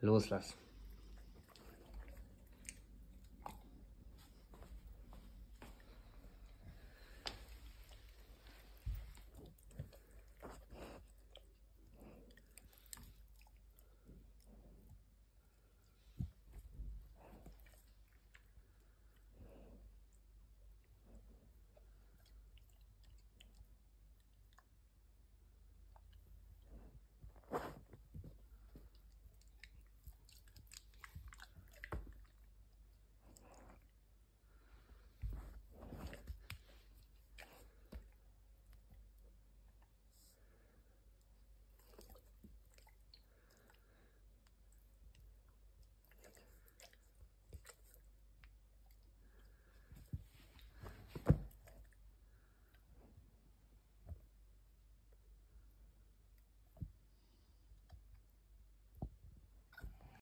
Loslassen.